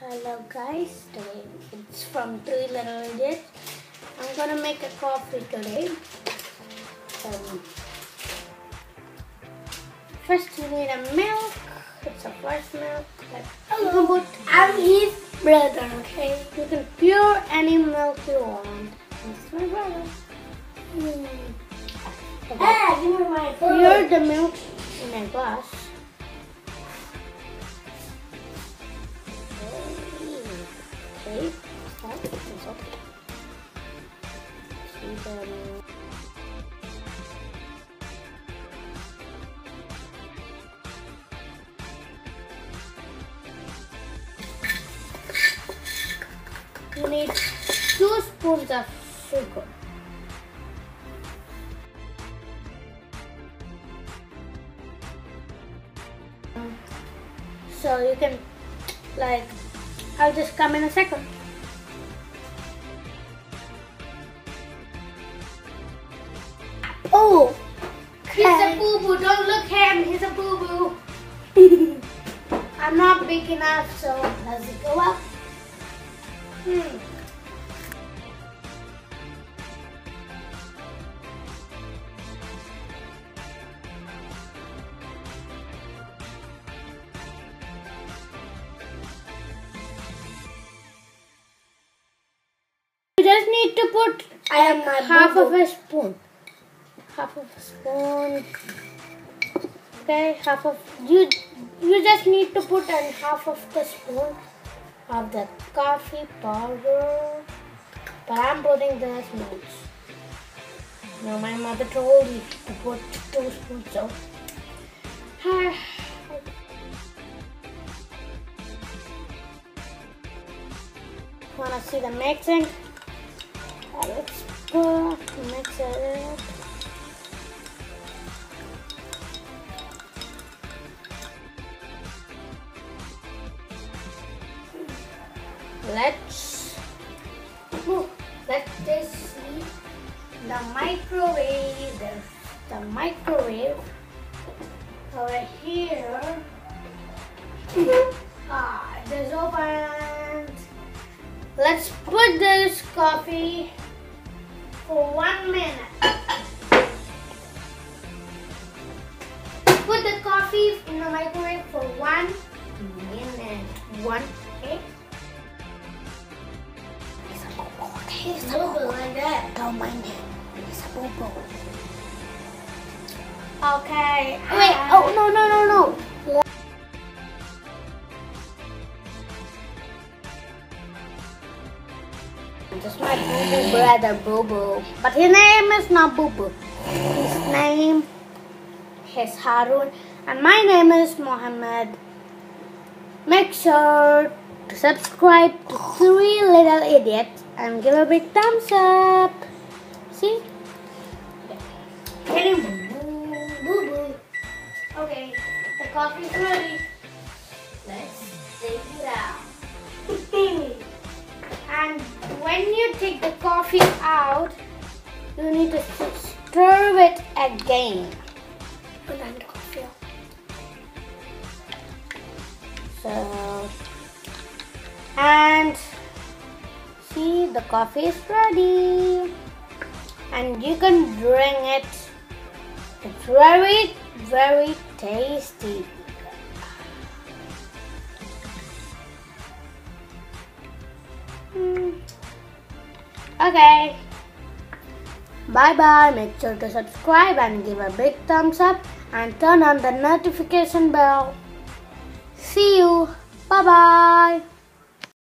Hello guys, today it's from Three Little Idiots. I'm gonna make a coffee today. Um, first you need a milk. It's a fresh milk. Like, you can put, I'm his brother, okay? you can pour any milk you want. It's my brother. Hmm. Okay. Ah, give me my Pour phone. the milk in a glass. Okay, need two spoons of sugar. So you can, like, I'll just come in a second. Oh, He's a boo boo. Don't look him. He's a boo boo. I'm not big enough, so does it go up? Hmm. To put I have my half of a spoon. Half of a spoon. Okay, half of you. You just need to put in half of the spoon of the coffee powder. But I'm putting this much. No, my mother told me to put two spoons, so. Wanna see the mixing? Let's put mix it. Let's let this see the microwave. There's the microwave over here. ah, it is opened. Let's put this coffee for one minute. Put the coffee in the microwave for one minute. One, okay? It's a boo-boo, okay? It's a Boo-boo like that. Don't mind it. It's a boo-boo. Okay. Wait. Oh no no. Brother Boo Boo, but his name is not Boo Boo. His name is Harun, and my name is Mohammed. Make sure to subscribe to Three Little Idiots and give a big thumbs up. See? Boo. Okay, the coffee's ready. Take the coffee out, you need to stir it again. Put on the coffee. So, and see the coffee is ready. And you can drink it. It's very, very tasty. Hmm. Okay. Bye bye. Make sure to subscribe and give a big thumbs up and turn on the notification bell. See you. Bye bye.